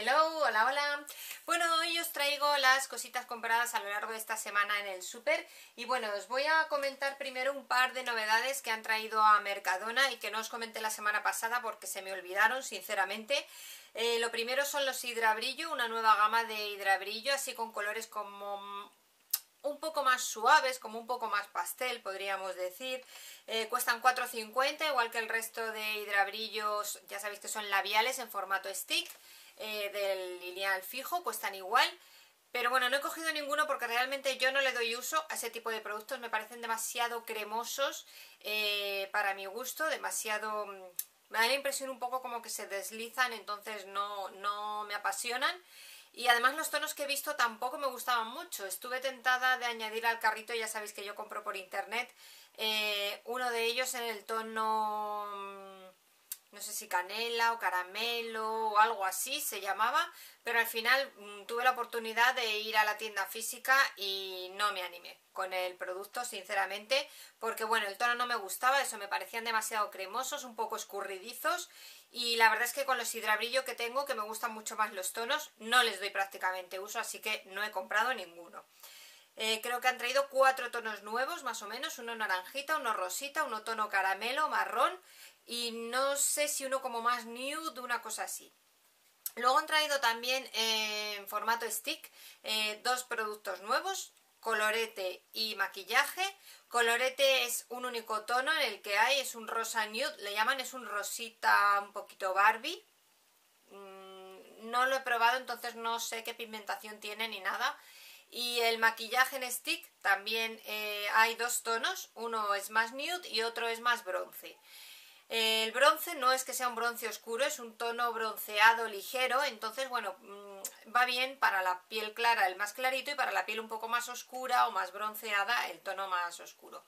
Hello, hola, hola. Bueno, hoy os traigo las cositas compradas a lo largo de esta semana en el súper y bueno, os voy a comentar primero un par de novedades que han traído a Mercadona y que no os comenté la semana pasada porque se me olvidaron, sinceramente. Eh, lo primero son los hidrabrillo, una nueva gama de hidrabrillo, así con colores como un poco más suaves, como un poco más pastel, podríamos decir. Eh, cuestan 4,50, igual que el resto de hidrabrillos, ya sabéis que son labiales en formato stick. Eh, del lineal fijo, cuestan igual. Pero bueno, no he cogido ninguno porque realmente yo no le doy uso a ese tipo de productos. Me parecen demasiado cremosos eh, para mi gusto, demasiado... Mm, me da la impresión un poco como que se deslizan, entonces no, no me apasionan. Y además los tonos que he visto tampoco me gustaban mucho. Estuve tentada de añadir al carrito, ya sabéis que yo compro por internet, eh, uno de ellos en el tono mm, no sé si canela o caramelo o algo así se llamaba, pero al final mm, tuve la oportunidad de ir a la tienda física y no me animé con el producto, sinceramente, porque bueno, el tono no me gustaba, eso me parecían demasiado cremosos, un poco escurridizos y la verdad es que con los hidrabrillo que tengo, que me gustan mucho más los tonos, no les doy prácticamente uso, así que no he comprado ninguno. Eh, creo que han traído cuatro tonos nuevos, más o menos, uno naranjita, uno rosita, uno tono caramelo, marrón y no sé si uno como más nude, una cosa así. Luego han traído también eh, en formato stick eh, dos productos nuevos, colorete y maquillaje. Colorete es un único tono en el que hay, es un rosa nude, le llaman, es un rosita un poquito Barbie. Mm, no lo he probado, entonces no sé qué pigmentación tiene ni nada. Y el maquillaje en stick también eh, hay dos tonos, uno es más nude y otro es más bronce. El bronce no es que sea un bronce oscuro, es un tono bronceado ligero, entonces, bueno, mm, va bien para la piel clara el más clarito y para la piel un poco más oscura o más bronceada el tono más oscuro.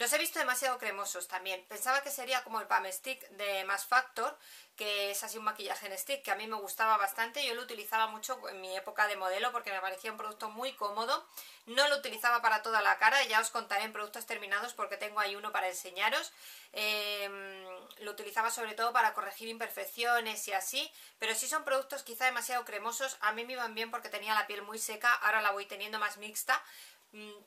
Los he visto demasiado cremosos también. Pensaba que sería como el Pam Stick de Mass Factor, que es así un maquillaje en stick, que a mí me gustaba bastante. Yo lo utilizaba mucho en mi época de modelo porque me parecía un producto muy cómodo. No lo utilizaba para toda la cara, ya os contaré en productos terminados porque tengo ahí uno para enseñaros. Em, lo utilizaba sobre todo para corregir imperfecciones y así, pero si son productos quizá demasiado cremosos, a mí me iban bien porque tenía la piel muy seca, ahora la voy teniendo más mixta,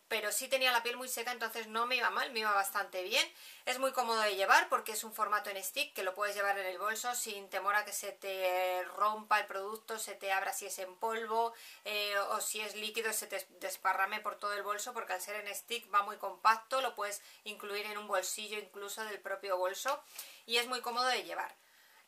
pero sí tenía la piel muy seca, entonces no me iba mal, me iba bastante bien. Es muy cómodo de llevar porque es un formato en stick que lo puedes llevar en el bolso sin temor a que se te rompa el producto, se te abra si es en polvo eh, o si es líquido se te desparrame por todo el bolso porque al ser en stick va muy compacto, lo puedes incluir en un bolsillo incluso del propio bolso y es muy cómodo de llevar.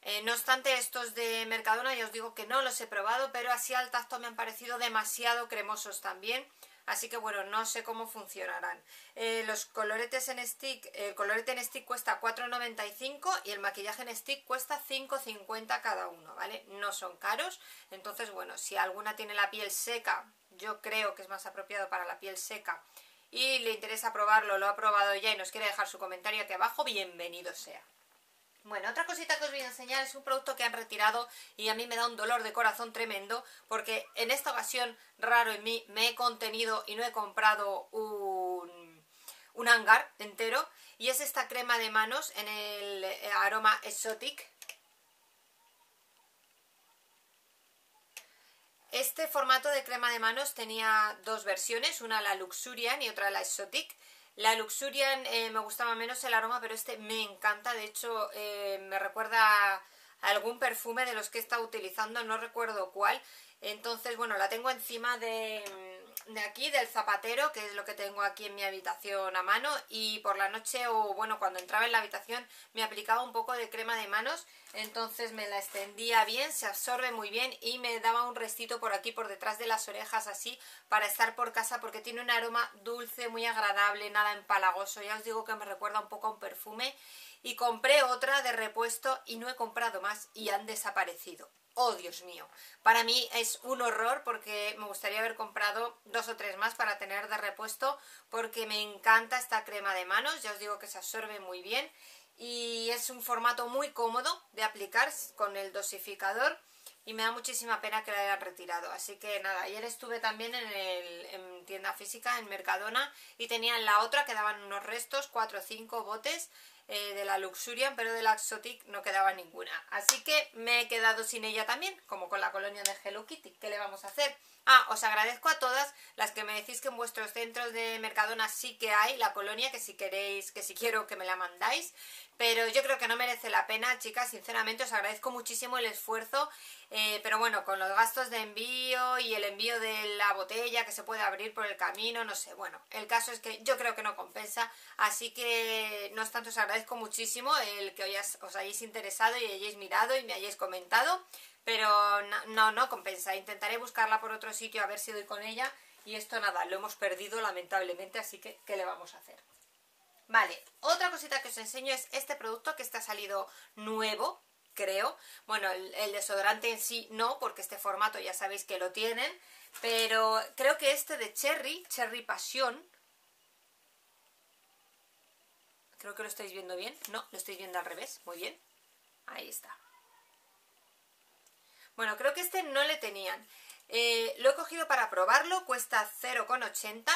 Eh, no obstante, estos de Mercadona ya os digo que no los he probado, pero así al tacto me han parecido demasiado cremosos también. Así que bueno, no sé cómo funcionarán. Eh, los coloretes en stick, el colorete en stick cuesta 4,95 y el maquillaje en stick cuesta 5,50 cada uno, ¿vale? No son caros, entonces bueno, si alguna tiene la piel seca, yo creo que es más apropiado para la piel seca y le interesa probarlo, lo ha probado ya y nos quiere dejar su comentario aquí abajo, bienvenido sea. Bueno, otra cosita que os voy a enseñar es un producto que han retirado y a mí me da un dolor de corazón tremendo porque en esta ocasión, raro en mí, me he contenido y no he comprado un, un hangar entero y es esta crema de manos en el eh, aroma Exotic. Este formato de crema de manos tenía dos versiones, una la Luxurian y otra la Exotic. La Luxurian eh, me gustaba menos el aroma, pero este me encanta. De hecho, eh, me recuerda a algún perfume de los que he estado utilizando, no recuerdo cuál. Entonces, bueno, la tengo encima de, de aquí, del zapatero, que es lo que tengo aquí en mi habitación a mano. Y por la noche, o bueno, cuando entraba en la habitación, me aplicaba un poco de crema de manos. Entonces me la extendía bien, se absorbe muy bien y me daba un restito por aquí, por detrás de las orejas, así, para estar por casa, porque tiene un aroma dulce, muy agradable, nada empalagoso. Ya os digo que me recuerda un poco a un perfume. Y compré otra de repuesto y no he comprado más y han desaparecido oh Dios mío, para mí es un horror porque me gustaría haber comprado dos o tres más para tener de repuesto porque me encanta esta crema de manos, ya os digo que se absorbe muy bien y es un formato muy cómodo de aplicar con el dosificador y me da muchísima pena que la hayan retirado. Así que nada, ayer estuve también en, el, en tienda física, en Mercadona, y tenían la otra que daban unos restos, cuatro o cinco botes, eh, de la Luxurian, pero de la Exotic no quedaba ninguna. Así que me he quedado sin ella también, como con la colonia de Hello Kitty. ¿Qué le vamos a hacer? Ah, os agradezco a todas las que me decís que en vuestros centros de Mercadona sí que hay la colonia, que si queréis, que si quiero que me la mandáis. Pero yo creo que no merece la pena, chicas, sinceramente os agradezco muchísimo el esfuerzo, eh, pero bueno, con los gastos de envío y el envío de la botella que se puede abrir por el camino, no sé, bueno, el caso es que yo creo que no compensa, así que no obstante os agradezco muchísimo el que os, hayáis interesado y hayáis mirado y me hayáis comentado, pero no, no, compensa, intentaré buscarla por otro sitio a ver si doy con ella y esto nada, lo hemos perdido lamentablemente, así que ¿qué le vamos a hacer? Vale, otra cosita que os enseño es este producto que está salido nuevo, creo. Bueno, el, desodorante en sí no, porque este formato ya sabéis que lo tienen. Pero creo que este de Cherry, Cherry Pasión. Creo que lo estáis viendo bien. No, lo estáis viendo al revés. Muy bien. Ahí está. Bueno, creo que este no le tenían. Eh, lo he cogido para probarlo, cuesta 0,80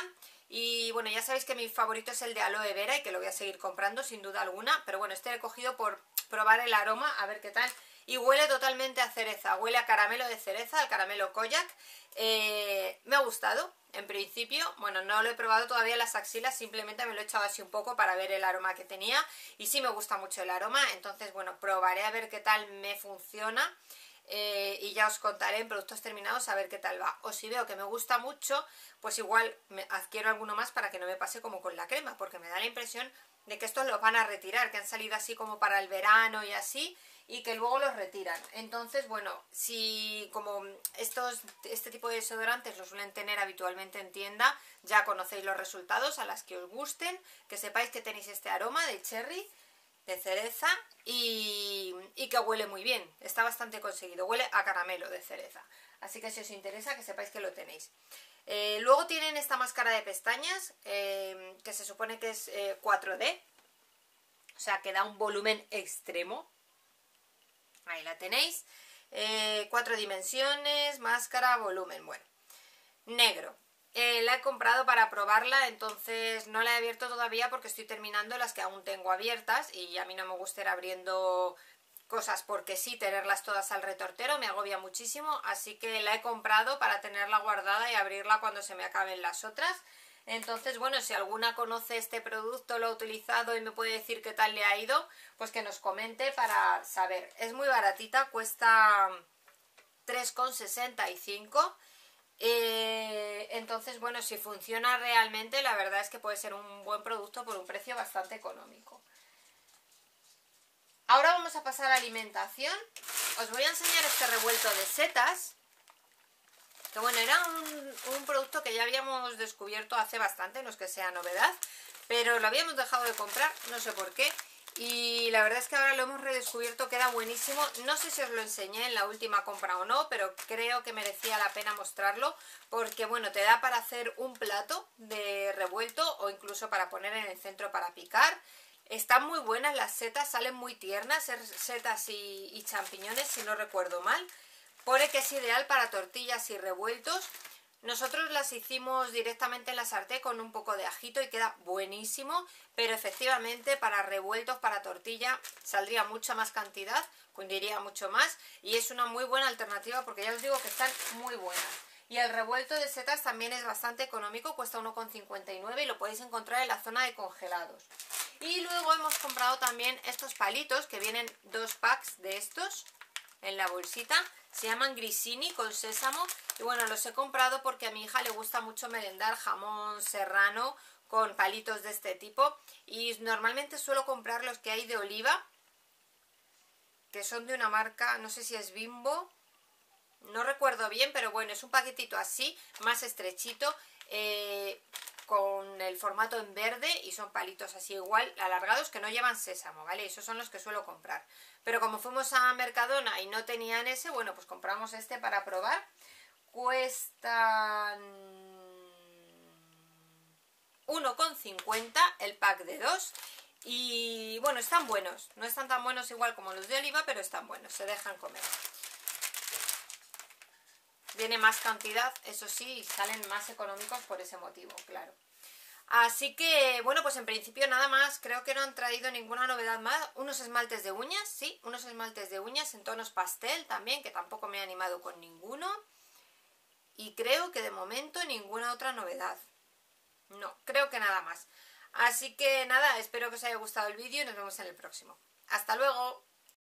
y bueno, ya sabéis que mi favorito es el de aloe vera y que lo voy a seguir comprando sin duda alguna. Pero bueno, este lo he cogido por probar el aroma, a ver qué tal. Y huele totalmente a cereza, huele a caramelo de cereza, al caramelo koyak. Eh, me ha gustado, en principio. Bueno, no lo he probado todavía las axilas, simplemente me lo he echado así un poco para ver el aroma que tenía. Y sí me gusta mucho el aroma, entonces bueno, probaré a ver qué tal me funciona. Eh, y ya os contaré en productos terminados a ver qué tal va. O si veo que me gusta mucho, pues igual me adquiero alguno más para que no me pase como con la crema, porque me da la impresión de que estos los van a retirar, que han salido así como para el verano y así, y que luego los retiran. Entonces, bueno, si como estos, este tipo de desodorantes los suelen tener habitualmente en tienda, ya conocéis los resultados a las que os gusten, que sepáis que tenéis este aroma de cherry, de cereza y, que huele muy bien. Está bastante conseguido. Huele a caramelo de cereza. Así que si os interesa que sepáis que lo tenéis. Eh, luego tienen esta máscara de pestañas eh, que se supone que es 4D. Eh, o sea que da un volumen extremo. Ahí la tenéis. cuatro dimensiones, máscara, volumen. Bueno, negro. Eh, la he comprado para probarla, entonces no la he abierto todavía porque estoy terminando las que aún tengo abiertas y a mí no me gusta ir abriendo cosas porque sí, tenerlas todas al retortero me agobia muchísimo, así que la he comprado para tenerla guardada y abrirla cuando se me acaben las otras. Entonces, bueno, si alguna conoce este producto, lo ha utilizado y me puede decir qué tal le ha ido, pues que nos comente para saber. Es muy baratita, cuesta 3,65 eh, entonces, bueno, si funciona realmente, la verdad es que puede ser un buen producto por un precio bastante económico. Ahora vamos a pasar a alimentación. Os voy a enseñar este revuelto de setas. Que bueno, era un, producto que ya habíamos descubierto hace bastante, no es que sea novedad. Pero lo habíamos dejado de comprar, no sé por qué. Y la verdad es que ahora lo hemos redescubierto, queda buenísimo. No sé si os lo enseñé en la última compra o no, pero creo que merecía la pena mostrarlo porque, bueno, te da para hacer un plato de revuelto o incluso para poner en el centro para picar. Están muy buenas las setas, salen muy tiernas, setas y champiñones, si no recuerdo mal. Pone que es ideal para tortillas y revueltos. Nosotros las hicimos directamente en la sartén con un poco de ajito y queda buenísimo, pero efectivamente para revueltos, para tortilla, saldría mucha más cantidad, cundiría mucho más y es una muy buena alternativa porque ya os digo que están muy buenas. Y el revuelto de setas también es bastante económico, cuesta 1,59 y lo podéis encontrar en la zona de congelados. Y luego hemos comprado también estos palitos que vienen dos packs de estos en la bolsita. Se llaman grisini con sésamo. Y bueno, los he comprado porque a mi hija le gusta mucho merendar jamón serrano con palitos de este tipo. Y normalmente suelo comprar los que hay de oliva que son de una marca, no sé si es Bimbo no recuerdo bien, pero bueno, es un paquetito así, más estrechito eh, con el formato en verde y son palitos así igual, alargados, que no llevan sésamo, ¿vale? Esos son los que suelo comprar. Pero como fuimos a Mercadona y no tenían ese, bueno, pues compramos este para probar. Cuestan 1,50 el pack de dos. Y bueno, están buenos. No están tan buenos igual como los de oliva, pero están buenos, se dejan comer. Viene más cantidad, eso sí, salen más económicos por ese motivo, claro. Así que, bueno, pues en principio nada más, creo que no han traído ninguna novedad más. Unos esmaltes de uñas, sí, unos esmaltes de uñas en tonos pastel también, que tampoco me he animado con ninguno. Y creo que de momento ninguna otra novedad. No, creo que nada más. Así que nada, espero que os haya gustado el vídeo y nos vemos en el próximo. ¡Hasta luego!